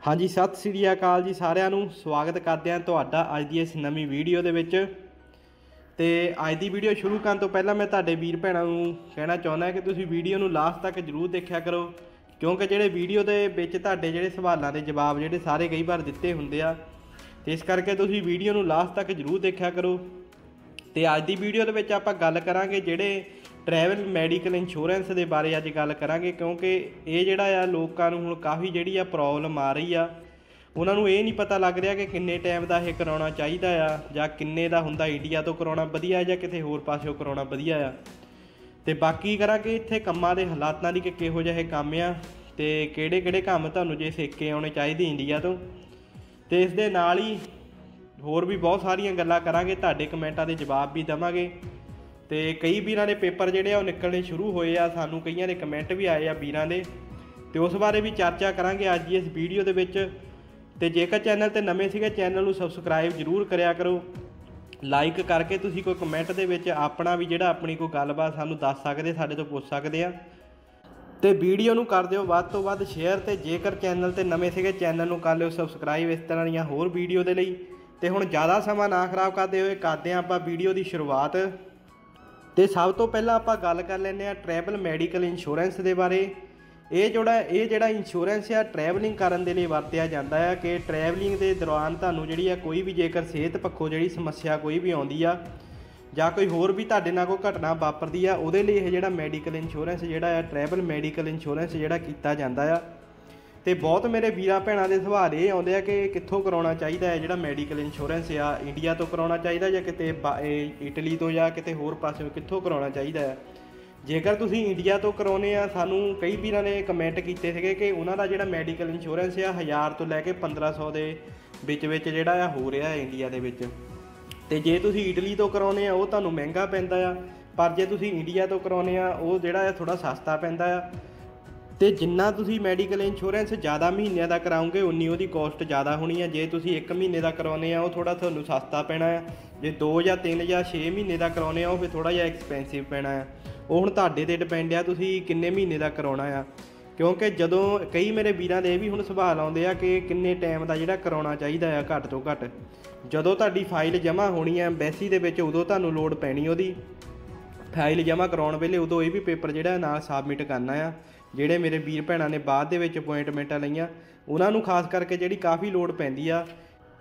ਹਾਂਜੀ, ਸਤਿ ਸ੍ਰੀ ਅਕਾਲ ਜੀ ਸਾਰਿਆਂ ਨੂੰ। ਸਵਾਗਤ ਕਰਦੇ ਹਾਂ ਤੁਹਾਡਾ ਅੱਜ ਦੀ ਇਸ ਨਵੀਂ ਵੀਡੀਓ ਦੇ ਵਿੱਚ। ਤੇ ਅੱਜ ਦੀ ਵੀਡੀਓ ਸ਼ੁਰੂ ਕਰਨ ਤੋਂ ਪਹਿਲਾਂ ਮੈਂ ਤੁਹਾਡੇ ਵੀਰ ਭੈਣਾਂ ਨੂੰ ਕਹਿਣਾ ਚਾਹੁੰਦਾ ਕਿ ਤੁਸੀਂ ਵੀਡੀਓ ਨੂੰ ਲਾਸਟ ਤੱਕ ਜਰੂਰ ਦੇਖਿਆ ਕਰੋ, ਕਿਉਂਕਿ ਜਿਹੜੇ ਵੀਡੀਓ ਦੇ ਵਿੱਚ ਤੁਹਾਡੇ ਜਿਹੜੇ ਸਵਾਲਾਂ ਦੇ ਜਵਾਬ ਜਿਹੜੇ ਸਾਰੇ ਕਈ ਵਾਰ ਦਿੱਤੇ ਹੁੰਦੇ ਆ, ਤੇ ਇਸ ਕਰਕੇ ਤੁਸੀਂ ਵੀਡੀਓ ਨੂੰ ਲਾਸਟ ਤੱਕ ਜਰੂਰ ਦੇਖਿਆ ਕਰੋ। ਤੇ ਅੱਜ ਦੀ ਵੀਡੀਓ ਦੇ ਵਿੱਚ ਆਪਾਂ ਗੱਲ ਕਰਾਂਗੇ ਜਿਹੜੇ ਟਰੈਵਲ ਮੈਡੀਕਲ ਇੰਸ਼ੋਰੈਂਸ ਦੇ ਬਾਰੇ ਅੱਜ ਗੱਲ ਕਰਾਂਗੇ ਕਿਉਂਕਿ ਇਹ ਜਿਹੜਾ ਆ ਲੋਕਾਂ ਨੂੰ ਹੁਣ ਕਾਫੀ ਜਿਹੜੀ ਆ ਪ੍ਰੋਬਲਮ ਆ ਰਹੀ ਆ। ਉਹਨਾਂ ਨੂੰ ਇਹ ਨਹੀਂ ਪਤਾ ਲੱਗ ਰਿਹਾ ਕਿ ਕਿੰਨੇ ਟਾਈਮ ਦਾ ਇਹ ਕਰਾਉਣਾ ਚਾਹੀਦਾ ਆ ਜਾਂ ਕਿੰਨੇ ਦਾ ਹੁੰਦਾ ਇੰਡੀਆ ਤੋਂ ਕਰਾਉਣਾ ਵਧੀਆ ਜਾਂ ਕਿਤੇ ਹੋਰ ਪਾਸਿਓਂ ਕਰਾਉਣਾ ਵਧੀਆ ਆ। ਤੇ ਬਾਕੀ ਕਰਾਂਗੇ ਇੱਥੇ ਕੰਮਾਂ ਦੇ ਹਾਲਾਤਾਂ ਦੀ ਕਿ ਕਿਹੋ ਜਿਹੇ ਕੰਮ ਆ ਤੇ ਕਿਹੜੇ ਕਿਹੜੇ ਕੰਮ ਤੁਹਾਨੂੰ ਜੇ ਸਿੱਖ ਕੇ ਆਉਣੇ ਚਾਹੀਦੇ ਇੰਡੀਆ ਤੋਂ। ਤੇ ਇਸ ਦੇ ਨਾਲ ਹੀ ਹੋਰ ਵੀ ਬਹੁਤ ਸਾਰੀਆਂ ਗੱਲਾਂ ਕਰਾਂਗੇ, ਤੁਹਾਡੇ ਕਮੈਂਟਾਂ ਦੇ ਜਵਾਬ ਵੀ ਦਵਾਂਗੇ। ਤੇ ਕਈ ਵੀਰਾਂ ਦੇ ਪੇਪਰ ਜਿਹੜੇ ਆ ਉਹ ਨਿਕਲਣੇ ਸ਼ੁਰੂ ਹੋਏ ਆ। ਸਾਨੂੰ ਕਈਆਂ ਦੇ ਕਮੈਂਟ ਵੀ ਆਏ ਆ ਵੀਰਾਂ ਦੇ। ਤੇ ਉਸ ਬਾਰੇ ਵੀ ਚਰਚਾ ਕਰਾਂਗੇ ਅੱਜ ਇਸ ਵੀਡੀਓ ਦੇ ਵਿੱਚ। ਤੇ ਜੇਕਰ ਚੈਨਲ ਤੇ ਨਵੇਂ ਸੀਗੇ, ਚੈਨਲ ਨੂੰ ਸਬਸਕ੍ਰਾਈਬ ਜਰੂਰ ਕਰਿਆ ਕਰੋ। ਲਾਈਕ ਕਰਕੇ ਤੁਸੀਂ ਕੋਈ ਕਮੈਂਟ ਦੇ ਵਿੱਚ ਆਪਣਾ ਵੀ ਜਿਹੜਾ ਆਪਣੀ ਕੋਈ ਗੱਲਬਾਤ ਸਾਨੂੰ ਦੱਸ ਸਕਦੇ, ਸਾਡੇ ਤੋਂ ਪੁੱਛ ਸਕਦੇ ਆ। ਤੇ ਵੀਡੀਓ ਨੂੰ ਕਰ ਦਿਓ ਵੱਧ ਤੋਂ ਵੱਧ ਸ਼ੇਅਰ ਤੇ ਜੇਕਰ ਚੈਨਲ ਤੇ ਨਵੇਂ ਸੀਗੇ, ਚੈਨਲ ਨੂੰ ਕਰ ਲਿਓ ਸਬਸਕ੍ਰਾਈਬ ਇਸ ਤਰ੍ਹਾਂ ਦੀਆਂ ਹੋਰ ਵੀਡੀਓ ਦੇ ਲਈ। ਤੇ ਹੁਣ ਜ਼ਿਆਦਾ ਸਮਾਂ ਨਾ ਖਰਾਬ ਕਰਦੇ ਹੋਏ ਕਰਦੇ ਆਂ ਆਪਾਂ ਵੀਡੀਓ ਦੀ ਸ਼ੁਰੂਆਤ। ਤੇ ਸਭ ਤੋਂ ਪਹਿਲਾਂ ਆਪਾਂ ਗੱਲ ਕਰ ਲੈਂਦੇ ਆ ਟਰੈਵਲ ਮੈਡੀਕਲ ਇੰਸ਼ੋਰੈਂਸ ਦੇ ਬਾਰੇ। ਇਹ ਜਿਹੜਾ ਇਹ ਜਿਹੜਾ ਇੰਸ਼ੋਰੈਂਸ ਆ ਟਰੈਵਲਿੰਗ ਕਰਨ ਦੇ ਲਈ ਵਰਤਿਆ ਜਾਂਦਾ ਹੈ ਕਿ ਟਰੈਵਲਿੰਗ ਦੇ ਦੌਰਾਨ ਤੁਹਾਨੂੰ ਜਿਹੜੀ ਆ ਕੋਈ ਵੀ ਜੇਕਰ ਸਿਹਤ ਪੱਖੋਂ ਜਿਹੜੀ ਸਮੱਸਿਆ ਕੋਈ ਵੀ ਆਉਂਦੀ ਆ ਜਾਂ ਕੋਈ ਹੋਰ ਵੀ ਤੁਹਾਡੇ ਨਾਲ ਕੋਈ ਘਟਨਾ ਵਾਪਰਦੀ ਆ, ਉਹਦੇ ਲਈ ਇਹ ਜਿਹੜਾ ਮੈਡੀਕਲ ਇੰਸ਼ੋਰੈਂਸ ਜਿਹੜਾ ਆ ਟਰੈਵਲ ਮੈਡੀਕਲ ਇੰਸ਼ੋਰੈਂਸ ਜਿਹੜਾ ਕੀਤਾ ਜਾਂਦਾ ਆ। ਤੇ ਬਹੁਤ ਮੇਰੇ ਵੀਰਾਂ ਭੈਣਾਂ ਦੇ ਸਵਾਲ ਇਹ ਆਉਂਦੇ ਆ ਕਿ ਕਿੱਥੋਂ ਕਰਾਉਣਾ ਚਾਹੀਦਾ ਹੈ, ਜਿਹੜਾ ਮੈਡੀਕਲ ਇੰਸ਼ੋਰੈਂਸ ਆ ਇੰਡੀਆ ਤੋਂ ਕਰਾਉਣਾ ਚਾਹੀਦਾ ਜਾਂ ਕਿਤੇ ਇਟਲੀ ਤੋਂ ਜਾਂ ਕਿਤੇ ਹੋਰ ਪਾਸੇ ਕਿੱਥੋਂ ਕਰਾਉਣਾ ਚਾਹੀਦਾ ਹੈ। ਜੇਕਰ ਤੁਸੀਂ ਇੰਡੀਆ ਤੋਂ ਕਰਾਉਨੇ ਆ, ਸਾਨੂੰ ਕਈ ਵੀਰਾਂ ਨੇ ਕਮੈਂਟ ਕੀਤੇ ਸੀਗੇ ਕਿ ਉਹਨਾਂ ਦਾ ਜਿਹੜਾ ਮੈਡੀਕਲ ਇੰਸ਼ੋਰੈਂਸ ਆ 1000 ਤੋਂ ਲੈ ਕੇ 1500 ਦੇ ਵਿੱਚ ਵਿੱਚ ਜਿਹੜਾ ਆ, ਹੋ ਰਿਹਾ ਹੈ ਇੰਡੀਆ ਦੇ ਵਿੱਚ। ਤੇ ਜੇ ਤੁਸੀਂ ਇਟਲੀ ਤੋਂ ਕਰਾਉਨੇ ਆ, ਉਹ ਤੁਹਾਨੂੰ ਮਹਿੰਗਾ ਪੈਂਦਾ ਆ, ਪਰ ਜੇ ਤੁਸੀਂ ਇੰਡੀਆ ਤੋਂ ਕਰਾਉਨੇ ਆ, ਉਹ ਜਿਹੜਾ ਆ ਥੋੜਾ ਸਸਤਾ ਪੈਂਦਾ ਆ। ਤੇ ਜਿੰਨਾ ਤੁਸੀਂ ਮੈਡੀਕਲ ਇੰਸ਼ੋਰੈਂਸ ਜ਼ਿਆਦਾ ਮਹੀਨਿਆਂ ਦਾ ਕਰਾਉਂਗੇ, ਉਨੀ ਉਹਦੀ ਕੋਸਟ ਜ਼ਿਆਦਾ ਹੋਣੀ ਹੈ ਜੇ ਤੁਸੀਂ 1 ਮਹੀਨੇ ਦਾ ਕਰਾਉਨੇ ਆ, ਉਹ ਥੋੜਾ ਤੁਹਾਨੂੰ ਸਸਤਾ ਪੈਣਾ ਹੈ ਜੇ 2 ਜਾਂ 3 ਜਾਂ 6 ਮਹੀਨੇ ਦਾ ਕਰਾਉਨੇ ਆ, ਉਹ ਫਿਰ ਥੋੜਾ ਜਿਹਾ ਐਕਸਪੈਂਸਿਵ ਪੈਣਾ ਹੈ ਉਹ ਹੁਣ ਤੁਹਾਡੇ ਤੇ ਡਿਪੈਂਡ ਆ, ਤੁਸੀਂ ਕਿੰਨੇ ਮਹੀਨੇ ਦਾ ਕਰਾਉਣਾ ਆ। ਕਿਉਂਕਿ ਜਦੋਂ ਕਈ ਮੇਰੇ ਵੀਰਾਂ ਦੇ ਇਹ ਵੀ ਹੁਣ ਸਵਾਲ ਆਉਂਦੇ ਆ ਕਿ ਕਿੰਨੇ ਟਾਈਮ ਦਾ ਜਿਹੜਾ ਕਰਾਉਣਾ ਚਾਹੀਦਾ ਆ, ਘੱਟ ਤੋਂ ਘੱਟ। ਜਦੋਂ ਤੁਹਾਡੀ ਫਾਈਲ ਜਮ੍ਹਾਂ ਹੋਣੀ ਹੈ ਐਮਬੈਸੀ ਦੇ ਵਿੱਚ, ਉਦੋਂ ਤੁਹਾਨੂੰ ਲੋਡ ਪੈਣੀ ਉਹਦੀ। ਫਾਈਲ ਜਮ੍ਹਾਂ ਕਰਾਉਣ ਵੇਲੇ ਉਦੋਂ ਇਹ ਵੀ ਪੇਪਰ ਜਿਹੜਾ ਨਾਲ ਸਬਮਿਟ ਕਰਨਾ ਆ। ਜਿਹੜੇ ਮੇਰੇ ਵੀਰ ਭੈਣਾਂ ਨੇ ਬਾਅਦ ਦੇ ਵਿੱਚ ਅਪਾਇੰਟਮੈਂਟਾਂ ਲਈਆਂ, ਉਹਨਾਂ ਨੂੰ ਖਾਸ ਕਰਕੇ ਜਿਹੜੀ ਕਾਫੀ ਲੋਡ ਪੈਂਦੀ ਆ,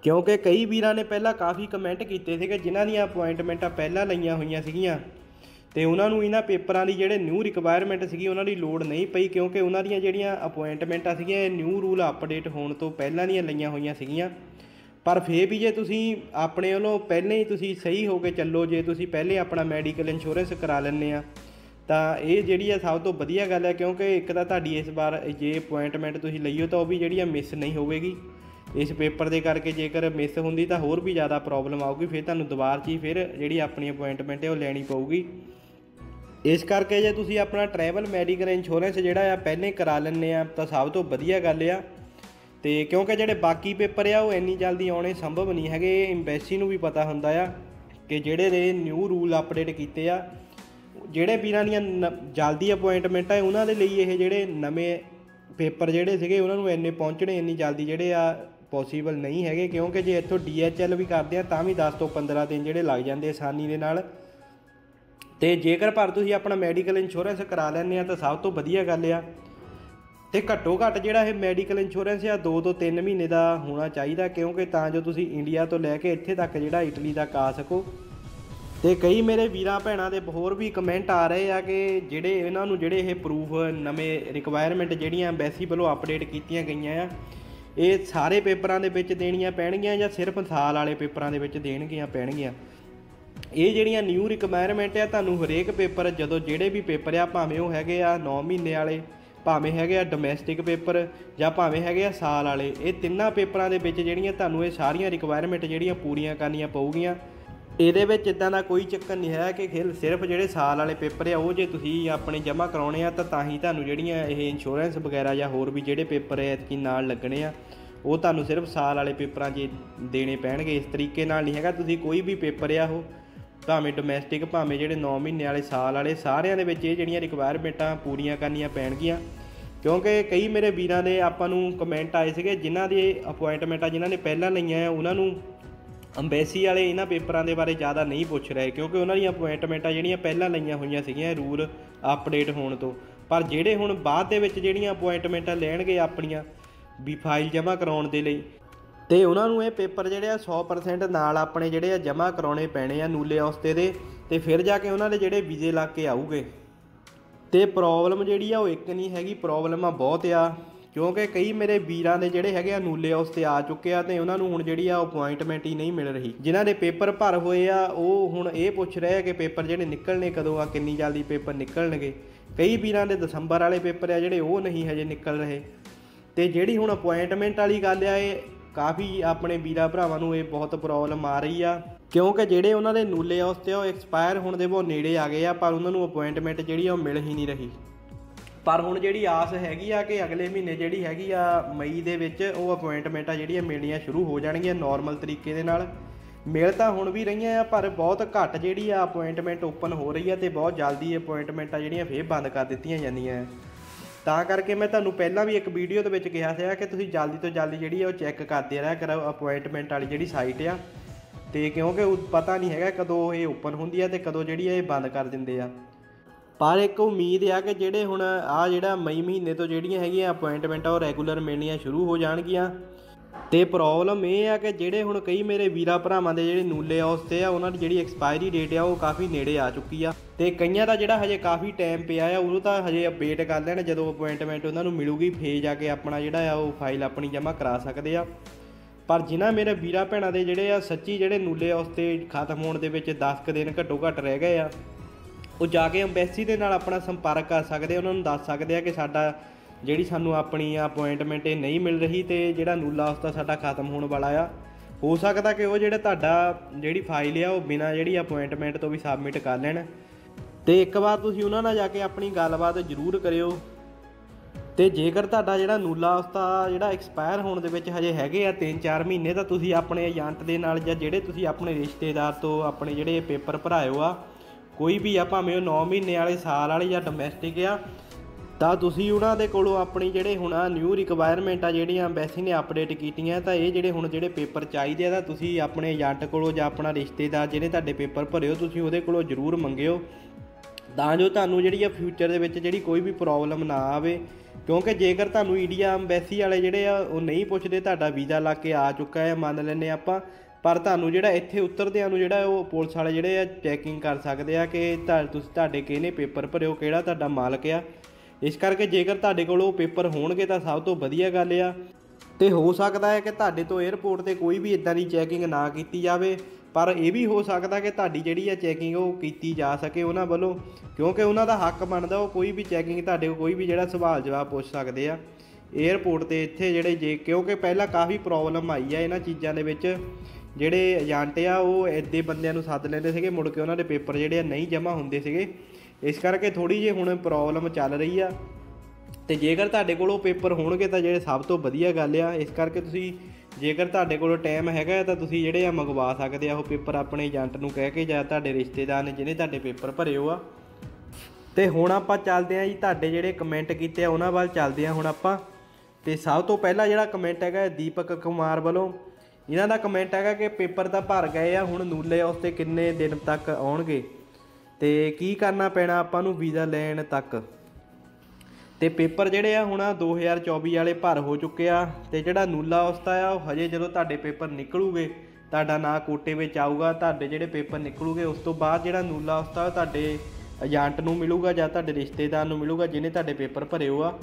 ਕਿਉਂਕਿ ਕਈ ਵੀਰਾਂ ਨੇ ਪਹਿਲਾਂ ਕਾਫੀ ਕਮੈਂਟ ਕੀਤੇ ਸੀਗੇ, ਜਿਨ੍ਹਾਂ ਦੀਆਂ ਅਪਾਇੰਟਮੈਂਟਾਂ ਪਹਿਲਾਂ ਲਈਆਂ ਹੋਈਆਂ ਸੀਗੀਆਂ। ਤੇ ਉਹਨਾਂ ਨੂੰ ਇਹਨਾਂ ਪੇਪਰਾਂ ਦੀ ਜਿਹੜੇ ਨਿਊ ਰਿਕੁਆਇਰਮੈਂਟ ਸੀਗੀ, ਉਹਨਾਂ ਦੀ ਲੋਡ ਨਹੀਂ ਪਈ, ਕਿਉਂਕਿ ਉਹਨਾਂ ਦੀਆਂ ਜਿਹੜੀਆਂ ਅਪਾਇੰਟਮੈਂਟਾਂ ਸੀਗੀਆਂ, ਇਹ ਨਿਊ ਰੂਲ ਅਪਡੇਟ ਹੋਣ ਤੋਂ ਪਹਿਲਾਂ ਦੀਆਂ ਲਈਆਂ ਹੋਈਆਂ ਸੀਗੀਆਂ। ਪਰ ਫੇਰ ਵੀ ਜੇ ਤੁਸੀਂ ਆਪਣੇ ਵੱਲੋਂ ਪਹਿਲਾਂ ਹੀ ਤੁਸੀਂ ਸਹੀ ਹੋ ਕੇ ਚੱਲੋ, ਜੇ ਤੁਸੀਂ ਪਹਿਲੇ ਆਪਣਾ ਮੈਡੀਕਲ ਇੰਸ਼ੋਰੈਂਸ ਕਰਾ ਲੈਂਦੇ ਆ ਤਾਂ ਇਹ ਜਿਹੜੀ ਆ ਸਭ ਤੋਂ ਵਧੀਆ ਗੱਲ ਹੈ, ਕਿਉਂਕਿ ਇੱਕ ਤਾਂ ਤੁਹਾਡੀ ਇਸ ਵਾਰ ਜੇ ਅਪਾਇੰਟਮੈਂਟ ਤੁਸੀਂ ਲਈਓ ਤਾਂ ਉਹ ਵੀ ਜਿਹੜੀ ਆ ਮਿਸ ਨਹੀਂ ਹੋਵੇਗੀ। ਇਸ ਪੇਪਰ ਦੇ ਕਰਕੇ ਜੇਕਰ ਮਿਸ ਹੁੰਦੀ ਤਾਂ ਹੋਰ ਵੀ ਜ਼ਿਆਦਾ ਪ੍ਰੋਬਲਮ ਆਊਗੀ, ਫਿਰ ਤੁਹਾਨੂੰ ਦੁਬਾਰਾ ਚੀ ਫਿਰ ਜਿਹੜੀ ਆਪਣੀ ਅਪਾਇੰਟਮੈਂਟ ਹੈ ਉਹ ਲੈਣੀ ਪਊਗੀ। ਇਸ ਕਰਕੇ ਜੇ ਤੁਸੀਂ ਆਪਣਾ ਟਰੈਵਲ ਮੈਡੀਕਲ ਇੰਸ਼ੋਰੈਂਸ ਜਿਹੜਾ ਆ ਪਹਿਲੇ ਕਰਾ ਲੈਂਦੇ ਆ, ਤਾਂ ਸਭ ਤੋਂ ਵਧੀਆ ਗੱਲ ਆ। ਤੇ ਕਿਉਂਕਿ ਜਿਹੜੇ ਬਾਕੀ ਪੇਪਰ ਆ, ਉਹ ਇੰਨੀ ਜਲਦੀ ਆਉਣੇ ਸੰਭਵ ਨਹੀਂ ਹੈਗੇ ਐਮਬੈਸੀ ਨੂੰ ਵੀ ਪਤਾ ਹੁੰਦਾ ਆ ਕਿ ਜਿਹੜੇ ਨੇ ਨਿਊ ਰੂਲ ਅਪਡੇਟ ਕੀਤੇ ਆ ਜਿਹੜੇ ਵੀਰਾਂ ਦੀਆਂ ਜਲਦੀ ਅਪਾਇੰਟਮੈਂਟ ਆ, ਉਹਨਾਂ ਦੇ ਲਈ ਇਹ ਜਿਹੜੇ ਨਵੇਂ ਪੇਪਰ ਜਿਹੜੇ ਸੀਗੇ, ਉਹਨਾਂ ਨੂੰ ਇੰਨੇ ਪਹੁੰਚਣੇ, ਇੰਨੀ ਜਲਦੀ ਜਿਹੜੇ ਆ ਪੋਸੀਬਲ ਨਹੀਂ ਹੈਗੇ, ਕਿਉਂਕਿ ਜੇ ਇੱਥੋਂ ਡੀਐਚਐਲ ਵੀ ਕਰਦੇ ਆ, ਤਾਂ ਵੀ 10 ਤੋਂ 15 ਦਿਨ ਜਿਹੜੇ ਲੱਗ ਜਾਂਦੇ ਆਸਾਨੀ ਦੇ ਨਾਲ। ਤੇ ਜੇਕਰ ਪਰ ਤੁਸੀਂ ਆਪਣਾ ਮੈਡੀਕਲ ਇੰਸ਼ੋਰੈਂਸ ਕਰਾ ਲੈਂਦੇ ਆ, ਤਾਂ ਸਭ ਤੋਂ ਵਧੀਆ ਗੱਲ ਆ। ਤੇ ਘੱਟੋ ਘੱਟ ਜਿਹੜਾ ਇਹ ਮੈਡੀਕਲ ਇੰਸ਼ੋਰੈਂਸ ਆ 2 ਤੋਂ 3 ਮਹੀਨੇ ਦਾ ਹੋਣਾ ਚਾਹੀਦਾ, ਕਿਉਂਕਿ ਤਾਂ ਜੋ ਤੁਸੀਂ ਇੰਡੀਆ ਤੋਂ ਲੈ ਕੇ ਇੱਥੇ ਤੱਕ ਜਿਹੜਾ ਇਟਲੀ ਤੱਕ ਆ ਸਕੋ। ਤੇ ਕਈ ਮੇਰੇ ਵੀਰਾਂ ਭੈਣਾਂ ਦੇ ਹੋਰ ਵੀ ਕਮੈਂਟ ਆ ਰਹੇ ਆ ਕਿ ਜਿਹੜੇ ਇਹਨਾਂ ਨੂੰ ਜਿਹੜੇ ਇਹ ਪ੍ਰੂਫ ਨਵੇਂ ਰਿਕੁਆਇਰਮੈਂਟ ਜਿਹੜੀਆਂ ਐਮਬੈਸੀ ਵੱਲੋਂ ਅਪਡੇਟ ਕੀਤੀਆਂ ਗਈਆਂ ਆ, ਇਹ ਸਾਰੇ ਪੇਪਰਾਂ ਦੇ ਵਿੱਚ ਦੇਣੀਆਂ ਪੈਣਗੀਆਂ ਜਾਂ ਸਿਰਫ ਸਾਲ ਵਾਲੇ ਪੇਪਰਾਂ ਦੇ ਵਿੱਚ ਦੇਣਗੀਆਂ ਪੈਣਗੀਆਂ? ਇਹ ਜਿਹੜੀਆਂ ਨਿਊ ਰਿਕੁਆਇਰਮੈਂਟ ਆ, ਤੁਹਾਨੂੰ ਹਰੇਕ ਪੇਪਰ ਜਦੋਂ ਜਿਹੜੇ ਵੀ ਪੇਪਰ ਆ, ਭਾਵੇਂ ਉਹ ਹੈਗੇ ਆ 9 ਮਹੀਨੇ ਵਾਲੇ, ਭਾਵੇਂ ਹੈਗੇ ਆ ਡੋਮੈਸਟਿਕ ਪੇਪਰ ਜਾਂ ਭਾਵੇਂ ਹੈਗੇ ਆ ਸਾਲ ਵਾਲੇ, ਇਹ ਤਿੰਨਾਂ ਪੇਪਰਾਂ ਦੇ ਵਿੱਚ ਜਿਹੜੀਆਂ ਤੁਹਾਨੂੰ ਇਹ ਸਾਰੀਆਂ ਰਿਕੁਆਇਰਮੈਂਟ ਜਿਹੜੀਆਂ ਪੂਰੀਆਂ ਕਰਨੀਆਂ ਪਊਗੀਆਂ। ਇਹਦੇ ਵਿੱਚ ਇਦਾਂ ਦਾ ਕੋਈ ਚੱਕਰ ਨਹੀਂ ਹੈ ਕਿ ਖੇਲ ਸਿਰਫ ਜਿਹੜੇ ਸਾਲ ਵਾਲੇ ਪੇਪਰ ਆ, ਉਹ ਜੇ ਤੁਸੀਂ ਆਪਣੇ ਜਮ੍ਹਾਂ ਕਰਾਉਣੇ ਆ ਤਾਂ ਤਾਂ ਹੀ ਤੁਹਾਨੂੰ ਜਿਹੜੀਆਂ ਇਹ ਇੰਸ਼ੋਰੈਂਸ ਵਗੈਰਾ ਜਾਂ ਹੋਰ ਵੀ ਜਿਹੜੇ ਪੇਪਰ ਐ ਕਿ ਨਾਲ ਲੱਗਣੇ ਆ, ਉਹ ਤੁਹਾਨੂੰ ਸਿਰਫ ਸਾਲ ਵਾਲੇ ਪੇਪਰਾਂ 'ਚ ਦੇਣੇ ਪੈਣਗੇ। ਇਸ ਤਰੀਕੇ ਨਾਲ ਨਹੀਂ ਹੈਗਾ, ਤੁਸੀਂ ਕੋਈ ਵੀ ਪੇਪਰ ਆ ਉਹ, ਭਾਵੇਂ ਡੋਮੈਸਟਿਕ ਭਾਵੇਂ ਜਿਹੜੇ 9 ਮਹੀਨੇ ਵਾਲੇ ਸਾਲ ਵਾਲੇ, ਸਾਰਿਆਂ ਦੇ ਵਿੱਚ ਇਹ ਜਿਹੜੀਆਂ ਰਿਕੁਆਇਰਮੈਂਟਾਂ ਪੂਰੀਆਂ ਕਰਨੀਆਂ ਪੈਣਗੀਆਂ। ਕਿਉਂਕਿ ਕਈ ਮੇਰੇ ਵੀਰਾਂ ਦੇ ਆਪਾਂ ਨੂੰ ਕਮੈਂਟ ਆਏ ਸੀਗੇ, ਜਿਨ੍ਹਾਂ ਦੇ ਅਪਾਇੰਟਮੈਂਟਾਂ ਜਿਨ੍ਹਾਂ ਨੇ ਪਹਿਲਾਂ ਲਈਆਂ ਆ, ਉਹਨਾਂ ਨੂੰ ਅੰਬੈਸੀ ਵਾਲੇ ਇਹਨਾਂ ਪੇਪਰਾਂ ਦੇ ਬਾਰੇ ਜ਼ਿਆਦਾ ਨਹੀਂ ਪੁੱਛ ਰਹੇ, ਕਿਉਂਕਿ ਉਹਨਾਂ ਦੀਆਂ ਅਪਾਇੰਟਮੈਂਟਾਂ ਜਿਹੜੀਆਂ ਪਹਿਲਾਂ ਲਈਆਂ ਹੋਈਆਂ ਸੀਗੀਆਂ ਰੂਲ ਅਪਡੇਟ ਹੋਣ ਤੋਂ। ਪਰ ਜਿਹੜੇ ਹੁਣ ਬਾਅਦ ਦੇ ਵਿੱਚ ਜਿਹੜੀਆਂ ਅਪਾਇੰਟਮੈਂਟਾਂ ਲੈਣਗੇ ਆਪਣੀਆਂ, ਵੀ ਫਾਈਲ ਜਮ੍ਹਾਂ ਕਰਾਉਣ ਦੇ ਲਈ, ਤੇ ਉਹਨਾਂ ਨੂੰ ਇਹ ਪੇਪਰ ਜਿਹੜੇ ਆ 100% ਨਾਲ ਆਪਣੇ ਜਿਹੜੇ ਆ ਜਮ੍ਹਾਂ ਕਰਾਉਣੇ ਪੈਣੇ ਆ ਨੂਲੇ ਔਸਤੇ ਦੇ, ਤੇ ਫਿਰ ਜਾ ਕੇ ਉਹਨਾਂ ਦੇ ਜਿਹੜੇ ਵੀਜ਼ੇ ਲੱਗ ਕੇ ਆਊਗੇ। ਤੇ ਪ੍ਰੋਬਲਮ ਜਿਹੜੀ ਆ ਉਹ ਇੱਕ ਨਹੀਂ ਹੈਗੀ ਪ੍ਰੋਬਲਮਾਂ ਬਹੁਤ ਆ। ਕਿਉਂਕਿ ਕਈ ਮੇਰੇ ਵੀਰਾਂ ਦੇ ਜਿਹੜੇ ਹੈਗੇ ਆ ਨੂਲੇ ਉਸ ਤੇ ਆ ਚੁੱਕੇ ਆ ਤੇ ਉਹਨਾਂ ਨੂੰ ਹੁਣ ਜਿਹੜੀ ਆ ਅਪਾਇੰਟਮੈਂਟ ਹੀ ਨਹੀਂ ਮਿਲ ਰਹੀ। ਜਿਨ੍ਹਾਂ ਦੇ ਪੇਪਰ ਭਰ ਹੋਏ ਆ, ਉਹ ਹੁਣ ਇਹ ਪੁੱਛ ਰਹੇ ਆ ਕਿ ਪੇਪਰ ਜਿਹੜੇ ਨਿਕਲਣੇ ਕਦੋਂ ਆ, ਕਿੰਨੀ ਜਲਦੀ ਪੇਪਰ ਨਿਕਲਣਗੇ। ਕਈ ਵੀਰਾਂ ਦੇ ਦਸੰਬਰ ਵਾਲੇ ਪੇਪਰ ਆ ਜਿਹੜੇ ਉਹ ਨਹੀਂ ਹਜੇ ਨਿਕਲ ਰਹੇ। ਤੇ ਜਿਹੜੀ ਹੁਣ ਅਪਾਇੰਟਮੈਂਟ ਵਾਲੀ ਗੱਲ ਆ, ਇਹ ਕਾਫੀ ਆਪਣੇ ਵੀਰਾਂ ਭਰਾਵਾਂ ਨੂੰ ਇਹ ਬਹੁਤ ਪ੍ਰੋਬਲਮ ਆ ਰਹੀ ਆ। ਕਿਉਂਕਿ ਜਿਹੜੇ ਉਹਨਾਂ ਦੇ ਨੂਲੇ ਉਸ ਤੇ ਉਹ ਐਕਸਪਾਇਰ ਹੋਣ ਦੇ ਬਹੁਤ ਨੇੜੇ ਆ ਗਏ ਆ, ਪਰ ਉਹਨਾਂ ਨੂੰ ਅਪਾਇੰਟਮੈਂਟ ਜਿਹੜੀ ਆ ਉਹ ਮਿਲ ਹੀ ਨਹੀਂ ਰਹੀ। ਪਰ ਹੁਣ ਜਿਹੜੀ ਆਸ ਹੈਗੀ ਆ ਕਿ ਅਗਲੇ ਮਹੀਨੇ ਜਿਹੜੀ ਹੈਗੀ ਆ ਮਈ ਦੇ ਵਿੱਚ ਉਹ ਅਪਾਇੰਟਮੈਂਟਾਂ ਜਿਹੜੀਆਂ ਮਿਲਣੀਆਂ ਸ਼ੁਰੂ ਹੋ ਜਾਣਗੀਆਂ ਨਾਰਮਲ ਤਰੀਕੇ ਦੇ ਨਾਲ। ਮਿਲ ਤਾਂ ਹੁਣ ਵੀ ਰਹੀਆਂ ਆ, ਪਰ ਬਹੁਤ ਘੱਟ ਜਿਹੜੀ ਆ ਅਪਾਇੰਟਮੈਂਟ ਓਪਨ ਹੋ ਰਹੀ ਆ ਤੇ ਬਹੁਤ ਜਲਦੀ ਅਪਾਇੰਟਮੈਂਟਾਂ ਜਿਹੜੀਆਂ ਫੇਰ ਬੰਦ ਕਰ ਦਿੱਤੀਆਂ ਜਾਂਦੀਆਂ ਆ। ਤਾਂ ਕਰਕੇ ਮੈਂ ਤੁਹਾਨੂੰ ਪਹਿਲਾਂ ਵੀ ਇੱਕ ਵੀਡੀਓ ਦੇ ਵਿੱਚ ਕਿਹਾ ਸੀਗਾ ਕਿ ਤੁਸੀਂ ਜਲਦੀ ਤੋਂ ਜਲਦੀ ਜਿਹੜੀ ਆ ਉਹ ਚੈੱਕ ਕਰਦੇ ਰਹਿਆ ਕਰੋ ਅਪਾਇੰਟਮੈਂਟ ਵਾਲੀ ਜਿਹੜੀ ਸਾਈਟ ਆ। ਤੇ ਕਿਉਂਕਿ ਉਹ ਪਤਾ ਨਹੀਂ ਹੈਗਾ ਕਦੋਂ ਇਹ ਓਪਨ ਹੁੰਦੀ ਆ ਤੇ ਕਦੋਂ ਜਿਹੜੀ ਆ ਇਹ ਬੰਦ ਕਰ ਦਿੰਦੇ ਆ। ਪਰ ਇੱਕ ਉਮੀਦ ਆ ਕਿ ਜਿਹੜੇ ਹੁਣ ਆ ਜਿਹੜਾ ਮਈ ਮਹੀਨੇ ਤੋਂ ਜਿਹੜੀਆਂ ਹੈਗੀਆਂ ਅਪਾਇੰਟਮੈਂਟਾਂ ਉਹ ਰੈਗੂਲਰ ਮਿਲਣੀਆਂ ਸ਼ੁਰੂ ਹੋ ਜਾਣਗੀਆਂ। ਤੇ ਪ੍ਰੋਬਲਮ ਇਹ ਆ ਕਿ ਜਿਹੜੇ ਹੁਣ ਕਈ ਮੇਰੇ ਵੀਰਾ ਭਰਾਵਾਂ ਦੇ ਜਿਹੜੇ ਨੂਲੇ ਔਸ ਤੇ ਆ, ਉਹਨਾਂ ਦੀ ਜਿਹੜੀ ਐਕਸਪਾਇਰੀ ਡੇਟ ਆ, ਉਹ ਕਾਫੀ ਨੇੜੇ ਆ ਚੁੱਕੀ ਆ। ਤੇ ਕਈਆਂ ਦਾ ਜਿਹੜਾ ਹਜੇ ਕਾਫੀ ਟਾਈਮ ਪਿਆ ਆ ਉਹ ਤਾਂ ਹਜੇ ਅਪਡੇਟ ਕਰ ਲੈਣ, ਜਦੋਂ ਅਪਾਇੰਟਮੈਂਟ ਉਹਨਾਂ ਨੂੰ ਮਿਲੂਗੀ, ਫੇਰ ਜਾ ਕੇ ਆਪਣਾ ਜਿਹੜਾ ਆ, ਉਹ ਫਾਈਲ ਆਪਣੀ ਜਮ੍ਹਾਂ ਕਰਾ ਸਕਦੇ ਆ। ਪਰ ਜਿਨ੍ਹਾਂ ਮੇਰੇ ਵੀਰਾ ਭੈਣਾਂ ਦੇ ਜਿਹੜੇ ਆ, ਸੱਚੀ ਜਿਹੜੇ ਨੂਲੇ ਉਸ ਤੇ ਖਤਮ ਹੋਣ ਦੇ ਵਿੱਚ 10 ਕੁ ਦਿਨ ਘੱਟੋ ਘੱਟ ਰਹਿ ਗਏ ਆ ਉਹ ਜਾ ਕੇ ਐਮਬੈਸੀ ਦੇ ਨਾਲ ਆਪਣਾ ਸੰਪਰਕ ਕਰ ਸਕਦੇ ਉਹਨਾਂ ਨੂੰ ਦੱਸ ਸਕਦੇ ਆ ਕਿ ਸਾਡਾ ਜਿਹੜੀ ਸਾਨੂੰ ਆਪਣੀ ਅਪਾਇੰਟਮੈਂਟ ਇਹ ਨਹੀਂ ਮਿਲ ਰਹੀ ਤੇ ਜਿਹੜਾ ਨੂਲਾ ਉਸ ਦਾ ਸਾਡਾ ਖਤਮ ਹੋਣ ਵਾਲਾ ਆ। ਹੋ ਸਕਦਾ ਕਿ ਉਹ ਜਿਹੜਾ ਤੁਹਾਡਾ ਜਿਹੜੀ ਫਾਈਲ ਆ, ਉਹ ਬਿਨਾ ਜਿਹੜੀ ਅਪਾਇੰਟਮੈਂਟ ਤੋਂ ਵੀ ਸਬਮਿਟ ਕਰ ਲੈਣ। ਤੇ ਇੱਕ ਵਾਰ ਤੁਸੀਂ ਉਹਨਾਂ ਨਾਲ ਜਾ ਕੇ ਆਪਣੀ ਗੱਲਬਾਤ ਜ਼ਰੂਰ ਕਰਿਓ। ਤੇ ਜੇਕਰ ਤੁਹਾਡਾ ਜਿਹੜਾ ਨੂਲਾ ਉਸਤਾ ਜਿਹੜਾ ਐਕਸਪਾਇਰ ਹੋਣ ਦੇ ਵਿੱਚ ਹਜੇ ਹੈਗੇ ਆ 3-4 ਮਹੀਨੇ, ਤਾਂ ਤੁਸੀਂ ਆਪਣੇ ਏਜੰਟ ਦੇ ਨਾਲ ਜਾਂ ਜਿਹੜੇ ਤੁਸੀਂ ਆਪਣੇ ਰਿਸ਼ਤੇਦਾਰ ਤੋਂ ਆਪਣੇ ਜਿਹੜੇ ਪੇਪਰ ਭਰਾਇਓ ਆ ਕੋਈ ਵੀ ਆ, ਭਾਵੇਂ ਉਹ 9 ਮਹੀਨੇ ਵਾਲੇ, ਸਾਲ ਵਾਲੇ ਜਾਂ ਡੋਮੈਸਟਿਕ ਆ, ਤਾਂ ਤੁਸੀਂ ਉਹਨਾਂ ਦੇ ਕੋਲੋਂ ਆਪਣੀ ਜਿਹੜੇ ਹੁਣ ਆ ਨਿਊ ਰਿਕੁਆਇਰਮੈਂਟ ਆ, ਜਿਹੜੀਆਂ ਐਮਬੈਸੀ ਨੇ ਅਪਡੇਟ ਕੀਤੀਆਂ, ਤਾਂ ਇਹ ਜਿਹੜੇ ਹੁਣ ਜਿਹੜੇ ਪੇਪਰ ਚਾਹੀਦੇ ਆ, ਤਾਂ ਤੁਸੀਂ ਆਪਣੇ ਏਜੰਟ ਕੋਲੋਂ ਜਾਂ ਆਪਣਾ ਰਿਸ਼ਤੇਦਾਰ ਜਿਹੜੇ ਤੁਹਾਡੇ ਪੇਪਰ ਭਰਿਓ ਤੁਸੀਂ ਉਹਦੇ ਕੋਲੋਂ ਜ਼ਰੂਰ ਮੰਗਿਓ। ਤਾਂ ਜੋ ਤੁਹਾਨੂੰ ਜਿਹੜੀ ਆ ਫਿਊਚਰ ਦੇ ਵਿੱਚ ਜਿਹੜੀ ਕੋਈ ਵੀ ਪ੍ਰੋਬਲਮ ਨਾ ਆਵੇ, ਕਿਉਂਕਿ ਜੇਕਰ ਤੁਹਾਨੂੰ ਇੰਡੀਆ ਐਮਬੈਸੀ ਵਾਲੇ ਜਿਹੜੇ ਆ, ਉਹ ਨਹੀਂ ਪੁੱਛਦੇ, ਤੁਹਾਡਾ ਵੀਜ਼ਾ ਲਾ ਕੇ ਆ ਚੁੱਕਾ ਹੈ, ਮੰਨ ਲੈਨੇ ਆਪਾਂ ਪਰ ਤੁਹਾਨੂੰ ਜਿਹੜਾ ਇੱਥੇ ਉਤਰਦਿਆਂ ਨੂੰ ਜਿਹੜਾ ਉਹ ਪੁਲਿਸ ਵਾਲੇ ਜਿਹੜੇ ਆ ਚੈਕਿੰਗ ਕਰ ਸਕਦੇ ਆ ਕਿ ਤੁਹਾ- ਤੁਸੀਂ ਤੁਹਾਡੇ ਕਿਹਨੇ ਪੇਪਰ ਭਰਿਓ, ਕਿਹੜਾ ਤੁਹਾਡਾ ਮਾਲਕ ਆ। ਇਸ ਕਰਕੇ ਜੇਕਰ ਤੁਹਾਡੇ ਕੋਲ ਉਹ ਪੇਪਰ ਹੋਣਗੇ ਤਾਂ ਸਭ ਤੋਂ ਵਧੀਆ ਗੱਲ ਆ। ਤੇ ਹੋ ਸਕਦਾ ਹੈ ਕਿ ਤੁਹਾਡੇ ਤੋਂ 에ਅਰਪੋਰਟ ਤੇ ਕੋਈ ਵੀ ਇਦਾਂ ਦੀ ਚੈਕਿੰਗ ਨਾ ਕੀਤੀ ਜਾਵੇ, ਪਰ ਇਹ ਵੀ ਹੋ ਸਕਦਾ ਕਿ ਤੁਹਾਡੀ ਜਿਹੜੀ ਆ ਚੈਕਿੰਗ ਉਹ ਕੀਤੀ ਜਾ ਸਕੇ ਉਹਨਾਂ ਵੱਲੋਂ, ਕਿਉਂਕਿ ਉਹਨਾਂ ਦਾ ਹੱਕ ਬਣਦਾ ਉਹ ਕੋਈ ਵੀ ਚੈਕਿੰਗ ਤੁਹਾਡੇ ਕੋਲ ਕੋਈ ਵੀ ਜਿਹੜਾ ਸਵਾਲ ਜਵਾਬ ਪੁੱਛ ਸਕਦੇ ਆ। 에ਅਰਪੋਰਟ ਤੇ ਇੱਥੇ ਜਿਹੜੇ ਜੇ, ਕਿਉਂਕਿ ਪਹਿਲਾਂ ਕਾਫੀ ਪ੍ਰੋਬਲਮ ਆਈ ਆ ਇਹਨਾਂ ਚੀਜ਼ਾਂ ਦੇ ਵਿੱਚ। ਜਿਹੜੇ ਏਜੰਟ ਆ, ਉਹ ਇੱਦੇ ਬੰਦਿਆਂ ਨੂੰ ਸੱਦ ਲੈਂਦੇ ਸੀਗੇ, ਮੁੜ ਕੇ ਉਹਨਾਂ ਦੇ ਪੇਪਰ ਜਿਹੜੇ ਆ ਨਹੀਂ ਜਮ੍ਹਾਂ ਹੁੰਦੇ ਸੀਗੇ। ਇਸ ਕਰਕੇ ਥੋੜੀ ਜਿਹੀ ਹੁਣ ਪ੍ਰੋਬਲਮ ਚੱਲ ਰਹੀ ਆ। ਤੇ ਜੇਕਰ ਤੁਹਾਡੇ ਕੋਲ ਉਹ ਪੇਪਰ ਹੋਣਗੇ ਤਾਂ ਜਿਹੜੇ ਸਭ ਤੋਂ ਵਧੀਆ ਗੱਲ ਆ, ਇਸ ਕਰਕੇ ਤੁਸੀਂ ਜੇਕਰ ਤੁਹਾਡੇ ਕੋਲ ਟਾਈਮ ਹੈਗਾ ਤਾਂ ਤੁਸੀਂ ਜਿਹੜੇ ਆ ਮੰਗਵਾ ਸਕਦੇ ਆ, ਉਹ ਪੇਪਰ ਆਪਣੇ ਏਜੰਟ ਨੂੰ ਕਹਿ ਕੇ ਜਾਂ ਤੁਹਾਡੇ ਰਿਸ਼ਤੇਦਾਰ ਨੇ ਜਿਹਨੇ ਤੁਹਾਡੇ ਪੇਪਰ ਭਰੇ ਹੋ ਆ ਤੇ ਹੁਣ ਆਪਾਂ ਚੱਲਦੇ ਆ ਜੀ, ਤੁਹਾਡੇ ਜਿਹੜੇ ਕਮੈਂਟ ਕੀਤੇ ਆ, ਉਹਨਾਂ ਵੱਲ ਚੱਲਦੇ ਆ ਹੁਣ ਆਪਾਂ। ਤੇ ਸਭ ਤੋਂ ਪਹਿਲਾਂ ਜਿਹੜਾ ਕਮੈਂਟ ਹੈਗਾ, ਦੀਪਕ ਕੁਮਾਰ ਵੱਲੋਂ। ਇਹਨਾਂ ਦਾ ਕਮੈਂਟ ਹੈਗਾ ਕਿ ਪੇਪਰ ਤਾਂ ਭਰ ਗਏ ਆ, ਹੁਣ ਨੂਲੇ ਉਸ ਤੇ ਕਿੰਨੇ ਦਿਨ ਤੱਕ ਆਉਣਗੇ? ਤੇ ਕੀ ਕਰਨਾ ਪੈਣਾ ਆਪਾਂ ਨੂੰ ਵੀਜ਼ਾ ਲੈਣ ਤੱਕ? ਤੇ ਪੇਪਰ ਜਿਹੜੇ ਆ, ਹੁਣ 2024 ਵਾਲੇ ਭਰ ਹੋ ਚੁੱਕੇ ਆ, ਤੇ ਜਿਹੜਾ ਨੂਲਾ ਉਸਤਾ ਆ, ਉਹ ਹਜੇ ਜਦੋਂ ਤੁਹਾਡੇ ਪੇਪਰ ਨਿਕਲੂਗੇ, ਤੁਹਾਡਾ ਨਾਂ ਕੋਟੇ ਵਿੱਚ ਆਊਗਾ, ਤੁਹਾਡੇ ਜਿਹੜੇ ਪੇਪਰ ਨਿਕਲੂਗੇ, ਉਸ ਤੋਂ ਬਾਅਦ ਜਿਹੜਾ ਨੂਲਾ ਉਸਤਾ ਉਹ ਤੁਹਾਡੇ ਏਜੰਟ ਨੂੰ ਮਿਲੂਗਾ ਜਾਂ ਤੁਹਾਡੇ ਰਿਸ਼ਤੇਦਾਰ ਨੂੰ ਮਿਲੂਗਾ, ਜਿਹਨੇ ਤੁਹਾਡੇ ਪੇਪਰ ਭਰੇ ਹੋ ਆ।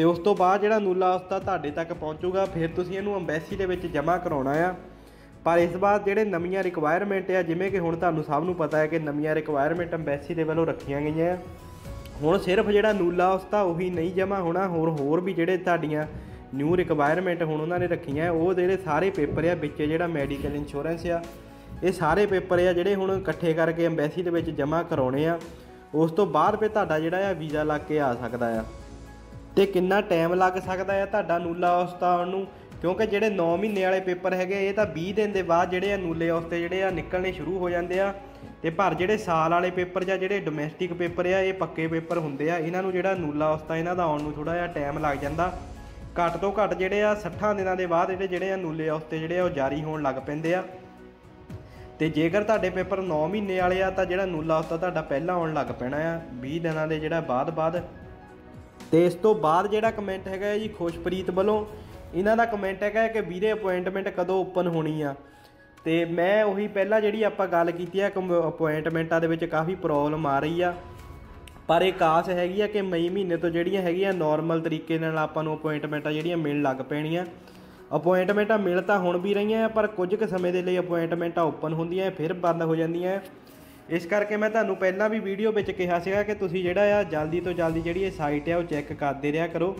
ਤੇ ਉਸ ਤੋਂ ਬਾਅਦ ਜਿਹੜਾ ਨੂਲਾ ਉਸਤਾ ਤੁਹਾਡੇ ਤੱਕ ਪਹੁੰਚੂਗਾ, ਫਿਰ ਤੁਸੀਂ ਇਹਨੂੰ ਐਮਬੈਸੀ ਦੇ ਵਿੱਚ ਜਮ੍ਹਾਂ ਕਰਾਉਣਾ ਆ। ਪਰ ਇਸ ਵਾਰ ਜਿਹੜੇ ਨਵੀਆਂ ਰਿਕੁਆਇਰਮੈਂਟ ਆ, ਜਿਵੇਂ ਕਿ ਹੁਣ ਤੁਹਾਨੂੰ ਸਭ ਨੂੰ ਪਤਾ ਹੈ ਕਿ ਨਵੀਆਂ ਰਿਕੁਆਇਰਮੈਂਟ ਐਮਬੈਸੀ ਦੇ ਵੱਲੋਂ ਰੱਖੀਆਂ ਗਈਆਂ ਆ। ਹੁਣ ਸਿਰਫ ਜਿਹੜਾ ਨੂਲਾ ਉਸਤਾ ਉਹੀ ਨਹੀਂ ਜਮ੍ਹਾਂ ਹੋਣਾ, ਹੋਰ ਹੋਰ ਵੀ ਜਿਹੜੇ ਤੁਹਾਡੀਆਂ ਨਿਊ ਰਿਕੁਆਇਰਮੈਂਟ ਹੁਣ ਉਹਨਾਂ ਨੇ ਰੱਖੀਆਂ ਉਹ ਜਿਹੜੇ ਸਾਰੇ ਪੇਪਰ ਆ, ਵਿੱਚ ਜਿਹੜਾ ਮੈਡੀਕਲ ਇੰਸ਼ੋਰੈਂਸ ਆ, ਇਹ ਸਾਰੇ ਪੇਪਰ ਆ ਜਿਹੜੇ ਹੁਣ ਇਕੱਠੇ ਕਰਕੇ ਐਮਬੈਸੀ ਦੇ ਵਿੱਚ ਜਮ੍ਹਾਂ ਕਰਾਉਣੇ ਆ। ਉਸ ਤੋਂ ਬਾਅਦ ਫਿਰ ਤੁਹਾਡਾ ਜਿਹੜਾ ਆ ਵੀਜ਼ਾ ਲੱਗ ਕੇ ਆ ਸਕਦਾ ਆ। ਤੇ ਕਿੰਨਾ ਟਾਈਮ ਲੱਗ ਸਕਦਾ ਆ ਤੁਹਾਡਾ ਨੂਲਾ ਉਸਤਾ ਆਉਣ ਨੂੰ? ਕਿਉਂਕਿ ਜਿਹੜੇ 9 ਮਹੀਨੇ ਵਾਲੇ ਪੇਪਰ ਹੈਗੇ, ਇਹ ਤਾਂ 20 ਦਿਨ ਦੇ ਬਾਅਦ ਜਿਹੜੇ ਆ ਨੂਲੇ ਉਸਤੇ ਜਿਹੜੇ ਆ ਨਿਕਲਣੇ ਸ਼ੁਰੂ ਹੋ ਜਾਂਦੇ ਆ। ਤੇ ਪਰ ਜਿਹੜੇ ਸਾਲ ਵਾਲੇ ਪੇਪਰ ਜਾਂ ਜਿਹੜੇ ਡੋਮੈਸਟਿਕ ਪੇਪਰ ਆ, ਇਹ ਪੱਕੇ ਪੇਪਰ ਹੁੰਦੇ ਆ। ਇਹਨਾਂ ਨੂੰ ਜਿਹੜਾ ਨੂਲਾ ਉਸਤਾ ਇਹਨਾਂ ਦਾ ਆਉਣ ਨੂੰ ਥੋੜਾ ਜਿਹਾ ਟਾਈਮ ਲੱਗ ਜਾਂਦਾ। ਘੱਟ ਤੋਂ ਘੱਟ ਜਿਹੜੇ ਆ 60 ਦਿਨਾਂ ਦੇ ਬਾਅਦ ਜਿਹੜੇ ਜਿਹੜੇ ਆ ਨੂਲੇ ਉਸਤੇ ਜਿਹੜੇ ਆ, ਉਹ ਜਾਰੀ ਹੋਣ ਲੱਗ ਪੈਂਦੇ ਆ। ਤੇ ਜੇਕਰ ਤੁਹਾਡੇ ਪੇਪਰ 9 ਮਹੀਨੇ ਵਾਲੇ ਆ, ਤਾਂ ਜਿਹੜਾ ਨੂਲਾ ਉਸਤਾ ਤੁਹਾਡਾ ਪਹਿਲਾਂ ਆਉਣ ਲੱਗ ਪੈਣਾ ਆ। 20 ਦਿਨਾਂ ਦੇ ਜਿਹੜਾ ਬਾਅਦ ਬਾਅਦ ਤੇ ਇਸ ਤੋਂ ਬਾਅਦ ਜਿਹੜਾ ਕਮੈਂਟ ਹੈਗਾ ਹੈ ਜੀ ਖੁਸ਼ਪ੍ਰੀਤ ਵੱਲੋਂ, ਇਹਨਾਂ ਦਾ ਕਮੈਂਟ ਹੈਗਾ ਕਿ ਵੀਰੇ ਅਪਾਇੰਟਮੈਂਟ ਕਦੋਂ ਓਪਨ ਹੋਣੀ ਆ? ਤੇ ਮੈਂ ਉਹੀ ਪਹਿਲਾਂ ਜਿਹੜੀ ਆਪਾਂ ਗੱਲ ਕੀਤੀ ਆ ਅਪਾਇੰਟਮੈਂਟਾਂ ਦੇ ਵਿੱਚ ਕਾਫੀ ਪ੍ਰੋਬਲਮ ਆ ਰਹੀ ਆ। ਪਰ ਇਹ ਕਾਸ ਹੈਗੀ ਆ ਕਿ ਮਈ ਮਹੀਨੇ ਤੋਂ ਜਿਹੜੀਆਂ ਹੈਗੀਆਂ ਨਾਰਮਲ ਤਰੀਕੇ ਨਾਲ ਆਪਾਂ ਨੂੰ ਅਪਾਇੰਟਮੈਂਟਾਂ ਜਿਹੜੀਆਂ ਮਿਲਣ ਲੱਗ ਪੈਣੀਆਂ। ਅਪਾਇੰਟਮੈਂਟਾਂ ਮਿਲ ਤਾਂ ਹੁਣ ਵੀ ਰਹੀਆਂ ਪਰ ਕੁਝ ਕੁ ਸਮੇਂ ਦੇ ਲਈ ਅਪਾਇੰਟਮੈਂਟਾਂ ਓਪਨ ਹੁੰਦੀਆਂ, ਫਿਰ ਬੰਦ ਹੋ ਜਾਂਦੀਆਂ। ਇਸ ਕਰਕੇ ਮੈਂ ਤੁਹਾਨੂੰ ਪਹਿਲਾਂ ਵੀ ਵੀਡੀਓ ਵਿੱਚ ਕਿਹਾ ਸੀਗਾ ਕਿ ਤੁਸੀਂ ਜਿਹੜਾ ਆ ਜਲਦੀ ਤੋਂ ਜਲਦੀ ਜਿਹੜੀ ਇਹ ਸਾਈਟ ਆ ਉਹ ਚੈੱਕ ਕਰਦੇ ਰਿਹਾ ਕਰੋ।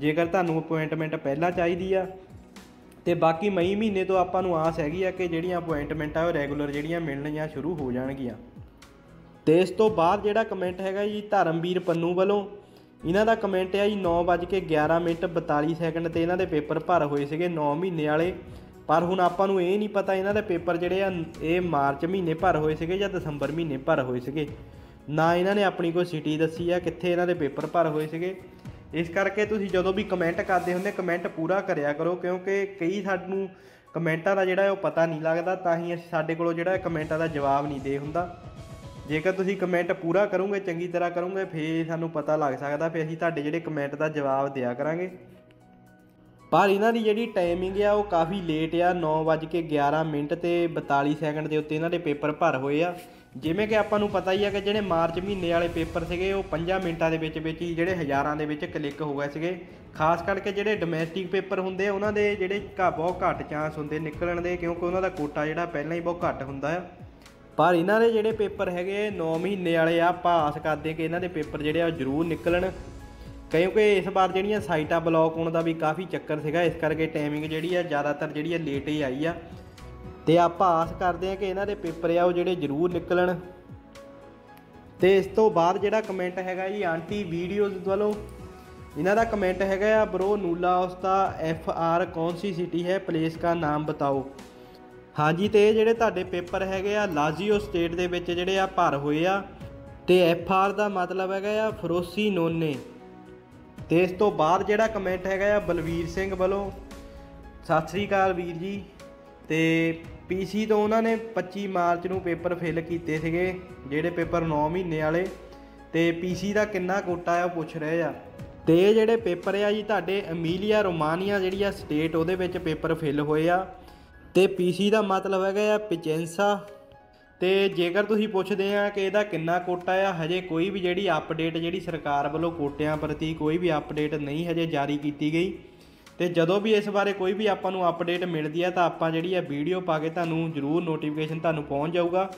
ਜੇਕਰ ਤੁਹਾਨੂੰ ਅਪਾਇੰਟਮੈਂਟ ਪਹਿਲਾਂ ਚਾਹੀਦੀ ਆ, ਤੇ ਬਾਕੀ ਮਈ ਮਹੀਨੇ ਤੋਂ ਆਪਾਂ ਨੂੰ ਆਸ ਹੈਗੀ ਆ ਕਿ ਜਿਹੜੀਆਂ ਅਪਾਇੰਟਮੈਂਟ ਆ ਉਹ ਰੈਗੂਲਰ ਜਿਹੜੀਆਂ ਮਿਲਣੀਆਂ ਸ਼ੁਰੂ ਹੋ ਜਾਣਗੀਆਂ। ਤੇ ਇਸ ਤੋਂ ਬਾਅਦ ਜਿਹੜਾ ਕਮੈਂਟ ਹੈਗਾ ਜੀ ਧਰਮਵੀਰ ਪੰਨੂ ਵੱਲੋਂ, ਇਹਨਾਂ ਦਾ ਕਮੈਂਟ ਹੈ ਜੀ 9:11 ਮਿੰਟ 42 ਸੈਕਿੰਡ ਤੇ ਇਹਨਾਂ ਦੇ ਪੇਪਰ ਭਰ ਹੋਏ ਸੀਗੇ 9 ਮਹੀਨੇ ਵਾਲੇ। ਪਰ ਹੁਣ ਆਪਾਂ ਨੂੰ ਇਹ ਨਹੀਂ ਪਤਾ ਇਹਨਾਂ ਦੇ ਪੇਪਰ ਜਿਹੜੇ ਆ, ਇਹ ਮਾਰਚ ਮਹੀਨੇ ਭਰ ਹੋਏ ਸੀਗੇ ਜਾਂ ਦਸੰਬਰ ਮਹੀਨੇ ਭਰ ਹੋਏ ਸੀਗੇ। ਨਾ ਇਹਨਾਂ ਨੇ ਆਪਣੀ ਕੋਈ ਸਿਟੀ ਦੱਸੀ ਆ, ਕਿੱਥੇ ਇਹਨਾਂ ਦੇ ਪੇਪਰ ਭਰ ਹੋਏ ਸੀਗੇ। ਇਸ ਕਰਕੇ ਤੁਸੀਂ ਜਦੋਂ ਵੀ ਕਮੈਂਟ ਕਰਦੇ ਹੁੰਦੇ ਕਮੈਂਟ ਪੂਰਾ ਕਰਿਆ ਕਰੋ, ਕਿਉਂਕਿ ਕਈ ਸਾਨੂੰ ਕਮੈਂਟਾਂ ਦਾ ਜਿਹੜਾ ਉਹ ਪਤਾ ਨਹੀਂ ਲੱਗਦਾ, ਤਾਂ ਹੀ ਅਸੀਂ ਸਾਡੇ ਕੋਲੋਂ ਜਿਹੜਾ ਕਮੈਂਟਾਂ ਦਾ ਜਵਾਬ ਨਹੀਂ ਦੇ ਹੁੰਦਾ। ਜੇਕਰ ਤੁਸੀਂ ਕਮੈਂਟ ਪੂਰਾ ਕਰੋਗੇ, ਚੰਗੀ ਤਰ੍ਹਾਂ ਕਰੋਗੇ, ਫੇਰ ਸਾਨੂੰ ਪਤਾ ਲੱਗ ਸਕਦਾ ਫੇਰ ਅਸੀਂ ਤੁਹਾਡੇ ਜਿਹੜੇ ਕਮੈਂਟ ਦਾ ਜਵਾਬ ਦਿਆ ਕਰਾਂਗੇ। ਪਰ ਇਹਨਾਂ ਦੀ ਜਿਹੜੀ ਟਾਈਮਿੰਗ ਆ, ਉਹ ਕਾਫੀ ਲੇਟ ਆ 9:11 ਮਿੰਟ ਤੇ 42 ਸੈਕਿੰਡ ਦੇ ਉੱਤੇ ਇਹਨਾਂ ਦੇ ਪੇਪਰ ਭਰ ਹੋਏ ਆ। ਜਿਵੇਂ ਕਿ ਆਪਾਂ ਨੂੰ ਪਤਾ ਹੀ ਆ ਕਿ ਜਿਹੜੇ ਮਾਰਚ ਮਹੀਨੇ ਵਾਲੇ ਪੇਪਰ ਸੀਗੇ, ਉਹ 5 ਮਿੰਟਾਂ ਦੇ ਵਿੱਚ ਵਿੱਚ ਹੀ ਜਿਹੜੇ ਹਜ਼ਾਰਾਂ ਦੇ ਵਿੱਚ ਕਲਿੱਕ ਹੋ ਗਏ ਸੀਗੇ। ਖਾਸ ਕਰਕੇ ਜਿਹੜੇ ਡੋਮੈਸਟਿਕ ਪੇਪਰ ਹੁੰਦੇ ਆ, ਉਹਨਾਂ ਦੇ ਜਿਹੜੇ ਘਾ, ਬਹੁਤ ਘੱਟ ਚਾਂਸ ਹੁੰਦੇ ਨਿਕਲਣ ਦੇ, ਕਿਉਂਕਿ ਉਹਨਾਂ ਦਾ ਕੋਟਾ ਜਿਹੜਾ ਪਹਿਲਾਂ ਹੀ ਬਹੁਤ ਘੱਟ ਹੁੰਦਾ ਆ। ਪਰ ਇਹਨਾਂ ਦੇ ਜਿਹੜੇ ਪੇਪਰ ਹੈਗੇ 9 ਮਹੀਨੇ ਵਾਲੇ ਆ ਆਪਾਂ ਆਸ ਕਰਦੇ ਕਿ ਇਹਨਾਂ ਦੇ ਪੇਪਰ ਜਿਹੜੇ ਆ ਜ਼ਰੂਰ ਨਿਕਲਣ। ਕਿਉਂਕਿ ਇਸ ਵਾਰ ਜਿਹੜੀਆਂ ਸਾਈਟਾਂ ਬਲੌਕ ਹੋਣ ਦਾ ਵੀ ਕਾਫੀ ਚੱਕਰ ਸੀਗਾ, ਇਸ ਕਰਕੇ ਟਾਈਮਿੰਗ ਜਿਹੜੀ ਆ, ਜ਼ਿਆਦਾਤਰ ਜਿਹੜੀ ਆ ਲੇਟ ਹੀ ਆਈ ਆ। ਤੇ ਆਪਾਂ ਆਸ ਕਰਦੇ ਆ ਕਿ ਇਹਨਾਂ ਦੇ ਪੇਪਰ ਆ, ਉਹ ਜਿਹੜੇ ਜ਼ਰੂਰ ਨਿਕਲਣ। ਤੇ ਇਸ ਤੋਂ ਬਾਅਦ ਜਿਹੜਾ ਕਮੈਂਟ ਹੈਗਾ ਜੀ, ਆਂਟੀ ਵੀਡੀਓਜ਼ ਵੱਲੋਂ, ਇਹਨਾਂ ਦਾ ਕਮੈਂਟ ਹੈਗਾ ਆ ਬ్రో ਨੂਲਾ ਉਸਤਾ ਐਫ ਆਰ ਕੌਣ ਸੀ ਸਿਟੀ ਹੈ? ਪਲੇਸ ਦਾ ਨਾਮ ਬਤਾਓ। ਹਾਂਜੀ, ਤੇ ਇਹ ਜਿਹੜੇ ਤੁਹਾਡੇ ਪੇਪਰ ਹੈਗੇ ਆ ਲਾਜ਼ੀਓ ਸਟੇਟ ਦੇ ਵਿੱਚ ਜਿਹੜੇ ਆ, ਭਰ ਹੋਏ ਆ। ਤੇ ਐਫ ਆਰ ਦਾ ਮਤਲਬ ਹੈਗਾ ਆ ਫਰੋਸੀ ਨੋਨੇ ਤੇ ਇਸ ਤੋਂ ਬਾਅਦ ਜਿਹੜਾ ਕਮੈਂਟ ਹੈਗਾ ਆ ਬਲਵੀਰ ਸਿੰਘ ਵੱਲੋਂ, ਸਤਿ ਸ੍ਰੀ ਅਕਾਲ ਵੀਰ ਜੀ, ਤੇ ਪੀਸੀ ਤੋਂ ਉਹਨਾਂ ਨੇ 25 ਮਾਰਚ ਨੂੰ ਪੇਪਰ ਫਿਲ ਕੀਤੇ ਸੀਗੇ, ਜਿਹੜੇ ਪੇਪਰ 9 ਮਹੀਨੇ ਵਾਲੇ, ਤੇ ਪੀਸੀ ਦਾ ਕਿੰਨਾ ਕੋਟਾ ਆ ਉਹ ਪੁੱਛ ਰਹੇ ਆ। ਤੇ ਜਿਹੜੇ ਪੇਪਰ ਆ ਜੀ, ਤੁਹਾਡੇ ਅਮੀਲੀਆ ਰੋਮਾਨੀਆ ਜਿਹੜੀ ਆ ਸਟੇਟ ਉਹਦੇ ਵਿੱਚ ਪੇਪਰ ਫਿਲ ਹੋਏ ਆ। ਤੇ ਪੀਸੀ ਦਾ ਮਤਲਬ ਹੈਗਾ ਆ ਪਿਚੈਂਸਾ ਤੇ ਜੇਕਰ ਤੁਸੀਂ ਪੁੱਛਦੇ ਆ ਕਿ ਇਹਦਾ ਕਿੰਨਾ ਕੋਟਾ ਆ, ਹਜੇ ਕੋਈ ਵੀ ਜਿਹੜੀ ਅਪਡੇਟ ਜਿਹੜੀ ਸਰਕਾਰ ਵੱਲੋਂ ਕੋਟਿਆਂ ਪ੍ਰਤੀ ਕੋਈ ਵੀ ਅਪਡੇਟ ਨਹੀਂ ਹਜੇ ਜਾਰੀ ਕੀਤੀ ਗਈ। ਤੇ ਜਦੋਂ ਵੀ ਇਸ ਬਾਰੇ ਕੋਈ ਵੀ ਆਪਾਂ ਨੂੰ ਅਪਡੇਟ ਮਿਲਦੀ ਆ ਤਾਂ ਆਪਾਂ ਜਿਹੜੀ ਆ ਵੀਡੀਓ ਪਾ ਕੇ ਤੁਹਾਨੂੰ ਜ਼ਰੂਰ ਨੋਟੀਫਿਕੇਸ਼ਨ ਤੁਹਾਨੂੰ ਪਹੁੰਚ ਜਾਊਗਾ।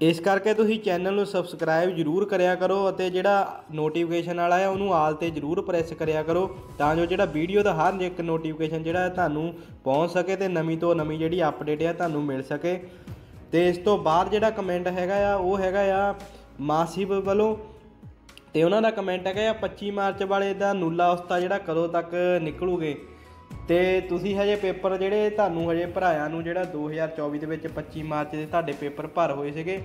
ਇਸ ਕਰਕੇ ਤੁਸੀਂ ਚੈਨਲ ਨੂੰ ਸਬਸਕ੍ਰਾਈਬ ਜ਼ਰੂਰ ਕਰਿਆ ਕਰੋ ਅਤੇ ਜਿਹੜਾ ਨੋਟੀਫਿਕੇਸ਼ਨ ਵਾਲਾ ਹੈ ਉਹਨੂੰ ਆਲ ਤੇ ਜ਼ਰੂਰ ਪ੍ਰੈਸ ਕਰਿਆ ਕਰੋ ਤਾਂ ਜੋ ਜਿਹੜਾ ਵੀਡੀਓ ਦਾ ਹਰ ਇੱਕ ਨੋਟੀਫਿਕੇਸ਼ਨ ਜਿਹੜਾ ਤੁਹਾਨੂੰ ਪਹੁੰਚ ਸਕੇ ਤੇ ਨਵੀਂ ਤੋਂ ਨਵੀਂ ਜਿਹੜੀ ਅਪਡੇਟ ਹੈ ਤੁਹਾਨੂੰ ਮਿਲ ਸਕੇ। ਤੇ ਇਸ ਤੋਂ ਬਾਅਦ ਜਿਹੜਾ ਕਮੈਂਟ ਹੈਗਾ ਆ, ਉਹ ਹੈਗਾ ਆ ਮਾਸਿਬ ਵੱਲੋਂ। ਤੇ ਉਹਨਾਂ ਦਾ ਕਮੈਂਟ ਹੈਗਾ ਆ 25 ਮਾਰਚ ਵਾਲੇ ਦਾ ਨੂਲਾ ਉਸਤਾ ਜਿਹੜਾ ਕਦੋਂ ਤੱਕ ਨਿਕਲੂਗੇ? ਤੇ ਤੁਸੀਂ ਹਜੇ ਪੇਪਰ ਜਿਹੜੇ ਤੁਹਾਨੂੰ ਹਜੇ ਭਰਾਇਆ ਨੂੰ ਜਿਹੜਾ 2024 ਦੇ ਵਿੱਚ 25 ਮਾਰਚ ਦੇ ਤੁਹਾਡੇ ਪੇਪਰ ਭਰ ਹੋਏ ਸੀਗੇ,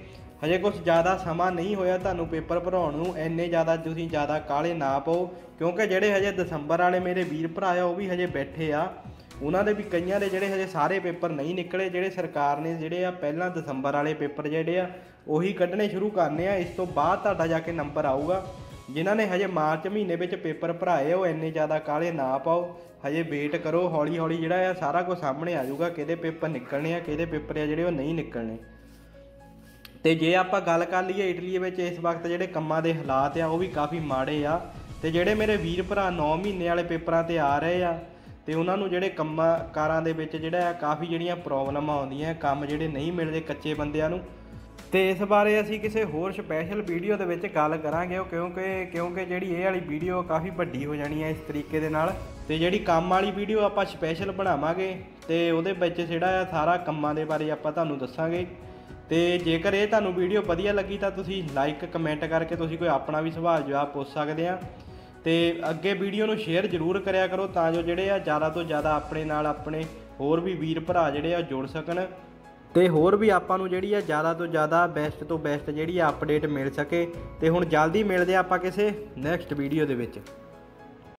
ਹਜੇ ਕੁਝ ਜ਼ਿਆਦਾ ਸਮਾਂ ਨਹੀਂ ਹੋਇਆ ਤੁਹਾਨੂੰ ਪੇਪਰ ਭਰਾਉਣ ਨੂੰ ਐਨੇ ਜ਼ਿਆਦਾ ਤੁਸੀਂ ਜ਼ਿਆਦਾ ਕਾਲੇ ਨਾ ਪਾਓ, ਕਿਉਂਕਿ ਜਿਹੜੇ ਹਜੇ ਦਸੰਬਰ ਵਾਲੇ ਮੇਰੇ ਵੀਰ ਭਰਾ ਆ, ਉਹ ਵੀ ਹਜੇ ਬੈਠੇ ਆ। ਉਹਨਾਂ ਦੇ ਵੀ ਕਈਆਂ ਦੇ ਜਿਹੜੇ ਹਜੇ ਸਾਰੇ ਪੇਪਰ ਨਹੀਂ ਨਿਕਲੇ, ਜਿਹੜੇ ਸਰਕਾਰ ਨੇ ਜਿਹੜੇ ਆ ਪਹਿਲਾਂ ਦਸੰਬਰ ਵਾਲੇ ਪੇਪਰ ਜਿਹੜੇ ਆ, ਉਹੀ ਕੱਢਣੇ ਸ਼ੁਰੂ ਕਰਨੇ ਆ, ਇਸ ਤੋਂ ਬਾਅਦ ਤੁਹਾਡਾ ਜਾ ਕੇ ਨੰਬਰ ਆਊਗਾ। ਜਿਨ੍ਹਾਂ ਨੇ ਹਜੇ ਮਾਰਚ ਮਹੀਨੇ ਵਿੱਚ ਪੇਪਰ ਭਰਾਏ ਉਹ ਇੰਨੇ ਜ਼ਿਆਦਾ ਕਾਲੇ ਨਾ ਪਾਓ। ਹਜੇ ਵੇਟ ਕਰੋ ਹੌਲੀ ਹੌਲੀ ਜਿਹੜਾ ਆ, ਸਾਰਾ ਕੁਝ ਸਾਹਮਣੇ ਆ ਜਾਊਗਾ, ਕਿਹਦੇ ਪੇਪਰ ਨਿਕਲਣੇ ਆ, ਕਿਹਦੇ ਪੇਪਰ ਆ ਜਿਹੜੇ ਉਹ ਨਹੀਂ ਨਿਕਲਣੇ। ਤੇ ਜੇ ਆਪਾਂ ਗੱਲ ਕਰ ਲਈਏ ਇਟਲੀ ਵਿੱਚ, ਇਸ ਵਕਤ ਜਿਹੜੇ ਕੰਮਾਂ ਦੇ ਹਾਲਾਤ ਆ, ਉਹ ਵੀ ਕਾਫੀ ਮਾੜੇ ਆ। ਤੇ ਜਿਹੜੇ ਮੇਰੇ ਵੀਰ ਭਰਾ 9 ਮਹੀਨੇ ਵਾਲੇ ਪੇਪਰਾਂ ਤੇ ਆ ਰਹੇ ਆ ਤੇ ਉਹਨਾਂ ਨੂੰ ਜਿਹੜੇ ਕੰਮਾਂ ਕਾਰਾਂ ਦੇ ਵਿੱਚ ਜਿਹੜਾ ਆ ਕਾਫੀ ਜਿਹੜੀਆਂ ਪ੍ਰੋਬਲਮਾਂ ਆਉਂਦੀਆਂ ਕੰਮ ਜਿਹੜੇ ਨਹੀਂ ਮਿਲਦੇ ਕੱਚੇ ਬੰਦਿਆਂ ਨੂੰ। ਤੇ ਇਸ ਬਾਰੇ ਅਸੀਂ ਕਿਸੇ ਹੋਰ ਸਪੈਸ਼ਲ ਵੀਡੀਓ ਦੇ ਵਿੱਚ ਗੱਲ ਕਰਾਂਗੇ ਉਹ ਕਿਉਂਕਿ ਕਿਉਂਕਿ ਜਿਹੜੀ ਇਹ ਵਾਲੀ ਵੀਡੀਓ ਕਾਫੀ ਵੱਡੀ ਹੋ ਜਾਣੀ ਹੈ ਇਸ ਤਰੀਕੇ ਦੇ ਨਾਲ। ਤੇ ਜਿਹੜੀ ਕੰਮ ਵਾਲੀ ਵੀਡੀਓ ਆਪਾਂ ਸਪੈਸ਼ਲ ਬਣਾਵਾਂਗੇ ਤੇ ਉਹਦੇ ਵਿੱਚ ਜਿਹੜਾ ਆ ਸਾਰਾ ਕੰਮਾਂ ਦੇ ਬਾਰੇ ਆਪਾਂ ਤੁਹਾਨੂੰ ਦੱਸਾਂਗੇ। ਤੇ ਜੇਕਰ ਇਹ ਤੁਹਾਨੂੰ ਵੀਡੀਓ ਵਧੀਆ ਲੱਗੀ ਤਾਂ ਤੁਸੀਂ ਲਾਈਕ ਕਮੈਂਟ ਕਰਕੇ ਤੁਸੀਂ ਕੋਈ ਆਪਣਾ ਵੀ ਸਵਾਲ ਜਵਾਬ ਪੁੱਛ ਸਕਦੇ ਆ। ਤੇ ਅੱਗੇ ਵੀਡੀਓ ਨੂੰ ਸ਼ੇਅਰ ਜ਼ਰੂਰ ਕਰਿਆ ਕਰੋ ਤਾਂ ਜੋ ਜਿਹੜੇ ਆ ਜ਼ਿਆਦਾ ਤੋਂ ਜ਼ਿਆਦਾ ਆਪਣੇ ਨਾਲ ਆਪਣੇ ਹੋਰ ਵੀ ਵੀਰ ਭਰਾ ਜਿਹੜੇ ਆ ਜੁੜ ਸਕਣ ਤੇ ਹੋਰ ਵੀ ਆਪਾਂ ਨੂੰ ਜਿਹੜੀ ਆ ਜ਼ਿਆਦਾ ਤੋਂ ਜ਼ਿਆਦਾ ਬੈਸਟ ਤੋਂ ਬੈਸਟ ਜਿਹੜੀ ਆ ਅਪਡੇਟ ਮਿਲ ਸਕੇ ਤੇ ਹੁਣ ਜਲਦੀ ਮਿਲਦੇ ਆ ਆਪਾਂ ਕਿਸੇ ਨੈਕਸਟ ਵੀਡੀਓ ਦੇ ਵਿੱਚ।